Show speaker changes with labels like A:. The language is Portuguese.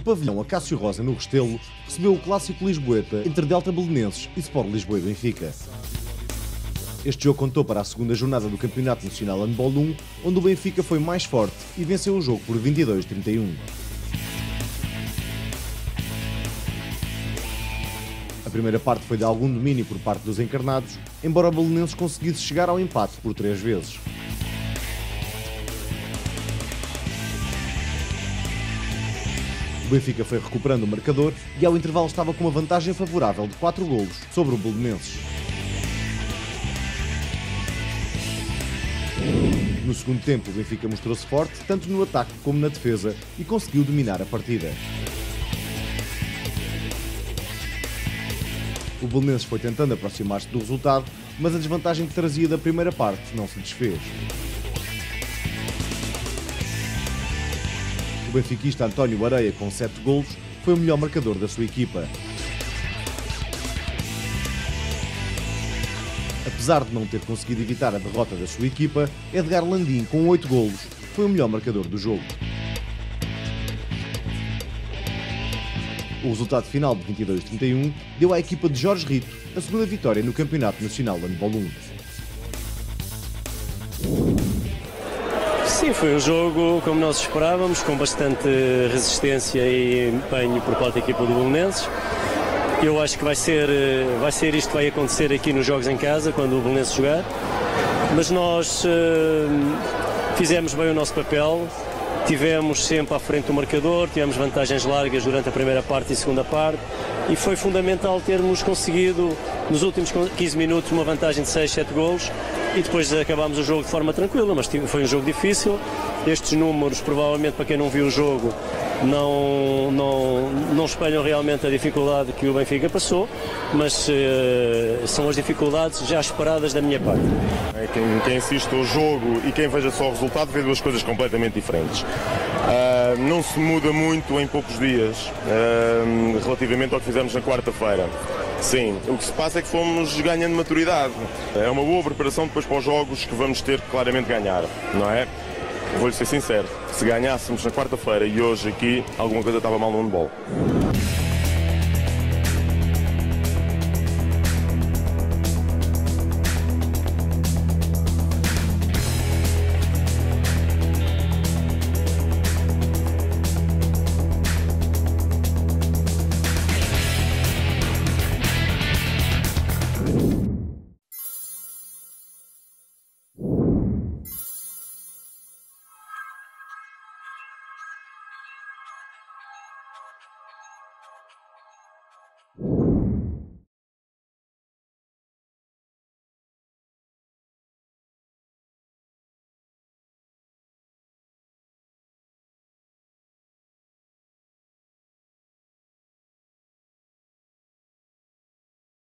A: o pavilhão Acácio Rosa no Restelo recebeu o clássico Lisboeta entre Delta Belenenses e Sport Lisboa e Benfica. Este jogo contou para a segunda jornada do Campeonato Nacional Handball 1, onde o Benfica foi mais forte e venceu o jogo por 22-31. A primeira parte foi de algum domínio por parte dos encarnados, embora o Belenenses conseguisse chegar ao empate por três vezes. O Benfica foi recuperando o marcador e ao intervalo estava com uma vantagem favorável de 4 golos sobre o Belenenses. No segundo tempo, o Benfica mostrou-se forte tanto no ataque como na defesa e conseguiu dominar a partida. O Belenenses foi tentando aproximar-se do resultado, mas a desvantagem que trazia da primeira parte não se desfez. O benfiquista António Areia, com 7 golos, foi o melhor marcador da sua equipa. Apesar de não ter conseguido evitar a derrota da sua equipa, Edgar Landim, com 8 golos, foi o melhor marcador do jogo. O resultado final de 22-31 deu à equipa de Jorge Rito a segunda vitória no Campeonato Nacional de Handball 1.
B: Sim, foi um jogo como nós esperávamos, com bastante resistência e empenho por parte da equipa do Belenenses. Eu acho que vai ser, vai ser isto vai acontecer aqui nos jogos em casa, quando o Belenenses jogar. Mas nós uh, fizemos bem o nosso papel, tivemos sempre à frente do marcador, tivemos vantagens largas durante a primeira parte e segunda parte e foi fundamental termos conseguido nos últimos 15 minutos uma vantagem de 6, 7 golos e depois acabámos o jogo de forma tranquila, mas foi um jogo difícil. Estes números, provavelmente para quem não viu o jogo, não, não, não espelham realmente a dificuldade que o Benfica passou, mas uh, são as dificuldades já esperadas da minha parte.
C: É, quem, quem assiste ao jogo e quem veja só o resultado vê duas coisas completamente diferentes. Uh, não se muda muito em poucos dias uh, relativamente ao que fizemos na quarta-feira. Sim, o que se passa é que fomos ganhando maturidade. É uma boa preparação depois para os jogos que vamos ter que claramente ganhar, não é? Vou-lhe ser sincero, se ganhássemos na quarta-feira e hoje aqui, alguma coisa estava mal no handball.